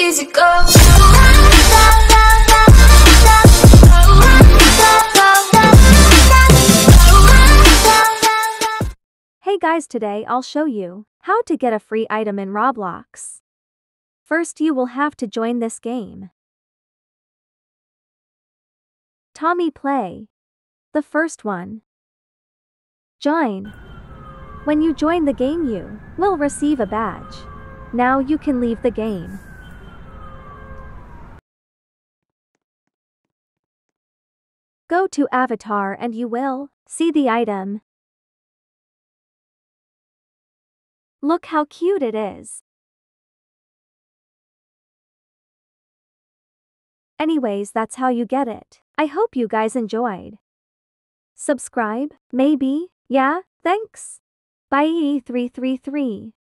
easy go. Hey guys today I'll show you how to get a free item in Roblox. First you will have to join this game. Tommy Play. The first one. Join. When you join the game you will receive a badge. Now you can leave the game. Go to avatar and you will see the item. Look how cute it is. Anyways, that's how you get it. I hope you guys enjoyed. Subscribe? Maybe? Yeah? Thanks. Bye 333.